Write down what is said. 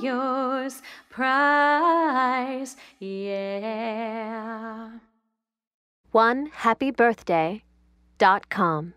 yours, prize, yeah. One happy birthday dot com.